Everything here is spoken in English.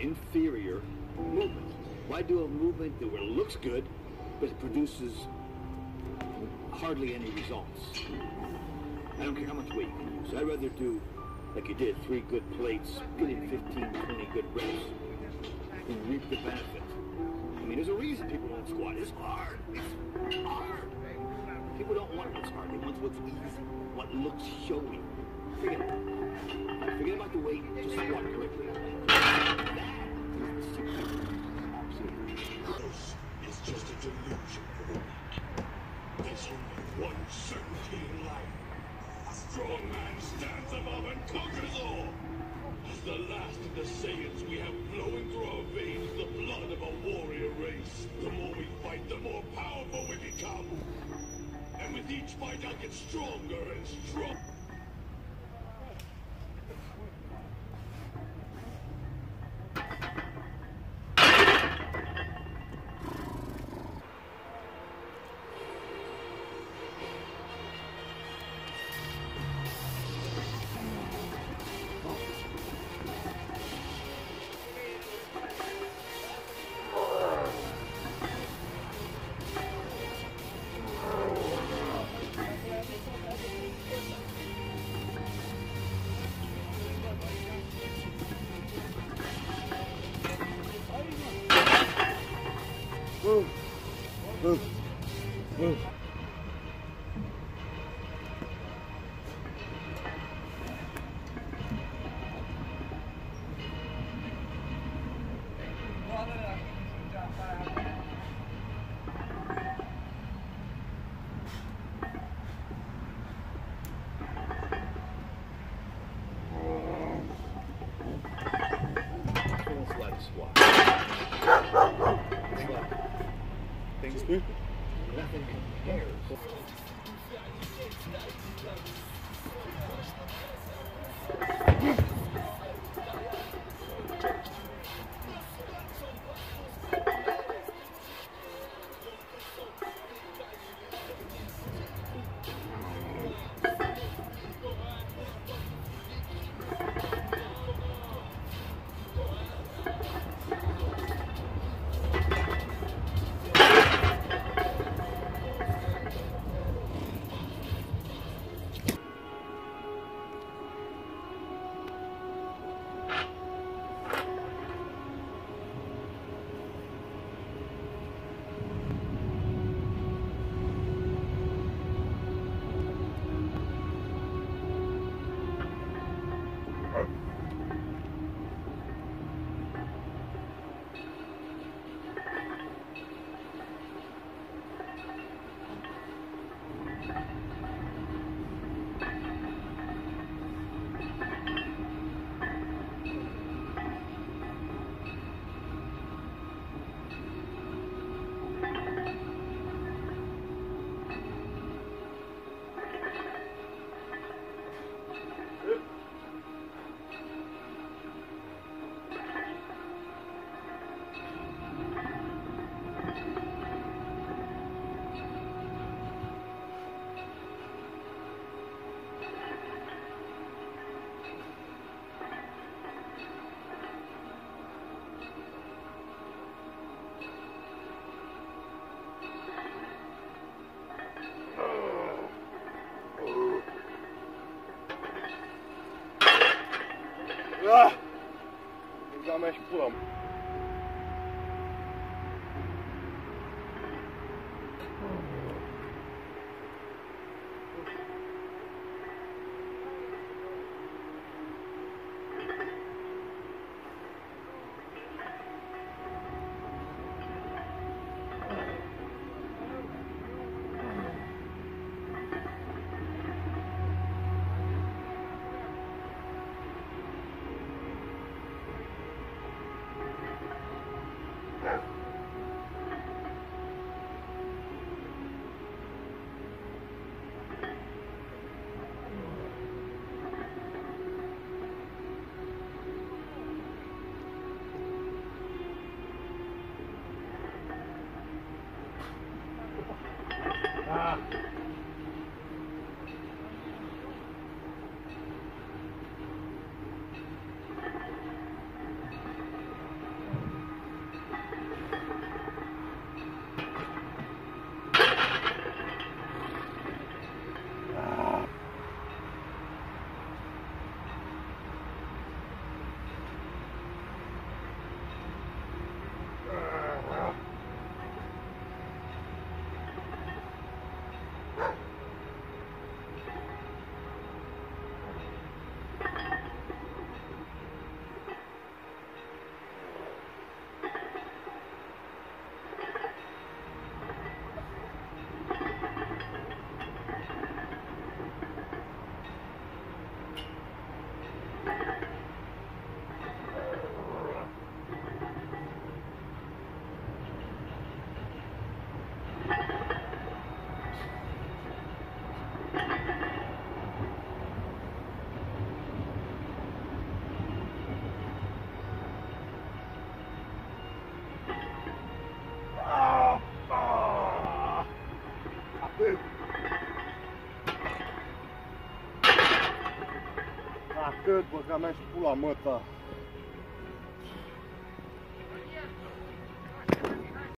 inferior movement. Why do a movement that looks good, but produces hardly any results? I don't care how much weight use. I'd rather do, like you did, three good plates, get in 15, 20 good reps, and reap the benefit. I mean, there's a reason people don't squat. It's hard. It's hard. People don't want what's hard. They want what's easy, what looks showy. Forget it. Forget about the weight. Just squat correctly. That is the secret. Absolutely. It's just a delusion. There's only one certainty in life. A strong man stands above and conquers all. As the last of the Saiyans, we have flowing through our veins the blood of a warrior race. The more we fight, the more powerful we become. And with each fight, I get stronger and stronger. Uh, uh, uh. Mm-hmm. nothing compares. pulam. Oh. Atât, bă, că mea și pula măta.